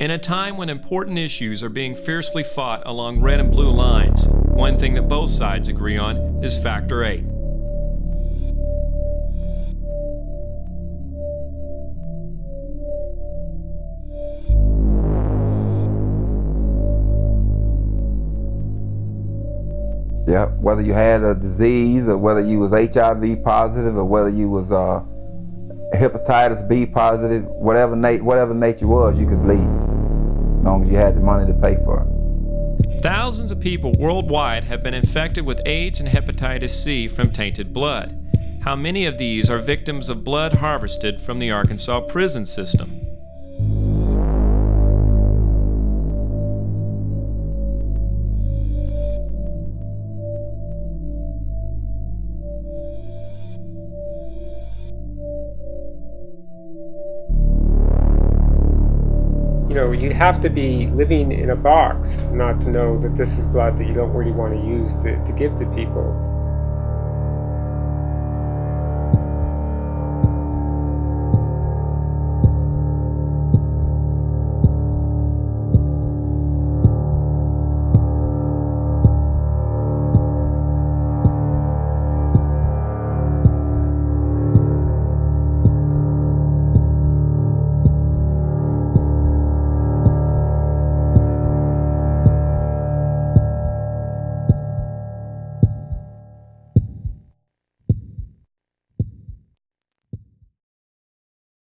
In a time when important issues are being fiercely fought along red and blue lines, one thing that both sides agree on is Factor 8. Yeah, whether you had a disease or whether you was HIV positive or whether you was uh, hepatitis B positive, whatever nat- whatever nature was, you could bleed, as long as you had the money to pay for it. Thousands of people worldwide have been infected with AIDS and hepatitis C from tainted blood. How many of these are victims of blood harvested from the Arkansas prison system? You know, you'd have to be living in a box not to know that this is blood that you don't really want to use to, to give to people.